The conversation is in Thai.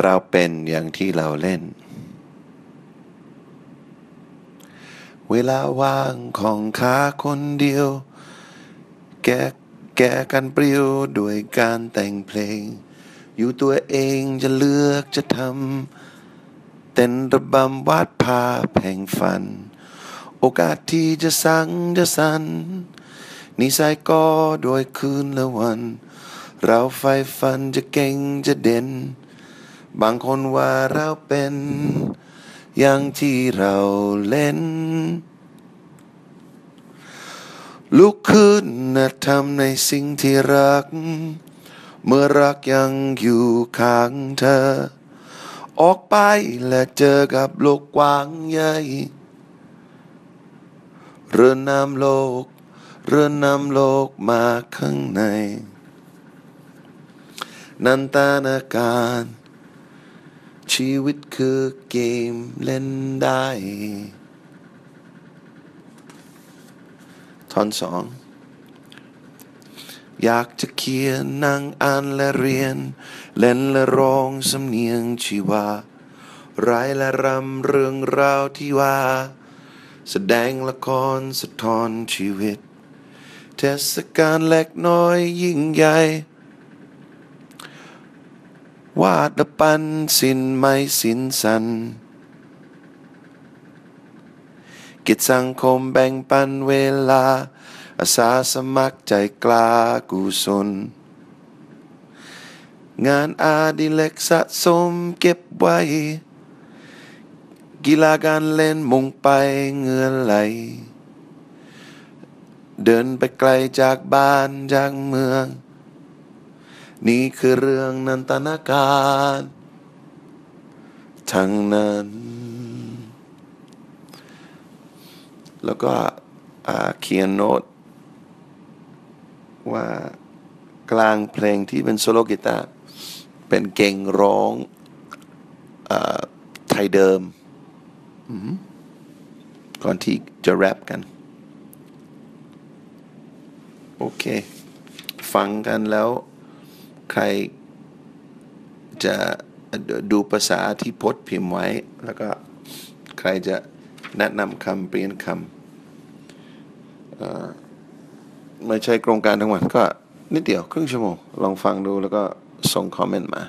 เราเป็นอย่างที่เราเล่น เวลาว่างของข้าคนเดียว แกแกกันเปรี้ยวด้วยการแต่งเพลง อยู่ตัวเองจะเลือกจะทำเต้นระบำวาดภาพแห่งฝัน โอกาสที่จะสั่งจะสันนิสัยก็โดยคืนและวัน เราไฟฟันจะเก่งจะเด่น บางคนว่าเราเป็น อย่างที่เราเล่น ลุกขึ้นนะทำในสิ่งที่รัก เมื่อรักยังอยู่ข้างเธอ ออกไปและเจอกับโลกกว้างใหญ่เรือนนำโลก เรือนนำโลกมาข้างใน นันตานาการ ชีวิตคือเกมเล่นได้ ท่อนสองอยากจะเขียนนั่งอ่านและเรียน เล่นและร้องสำเนียงชีวาร้ายและรำเรื่องราวที่ว่า แสดงละครสะท้อนชีวิต เทศกาลเล็กน้อยยิ่งใหญ่ วาดปันสินไม่สินสันกิจสังคมแบ่งปันเวลา อาสาสมัครใจกล้ากุศล งานอาดิเล็กสะสมเก็บไว้ กีฬาการเล่นมุ่งไปเงื่อนไหล เดินไปไกลจากบ้านจากเมือง นี่คือเรื่องนันตนาการทั้งนั้น แล้วก็เขียนโน้ตว่ากลางเพลงที่เป็นโซโลกีตาร์เป็นเก่งร้องอไทยเดิม ก่อนที่จะแรปกัน โอเค ฟังกันแล้ว ใครจะดูภาษาที่พจน์พิมพ์ไว้ แล้วก็ใครจะแนะนำคำเปลี่ยนคำไม่ใช่โครงการทั้งวันก็นิดเดียวครึ่งชั่วโมง ลองฟังดูแล้วก็ส่งคอมเมนต์มา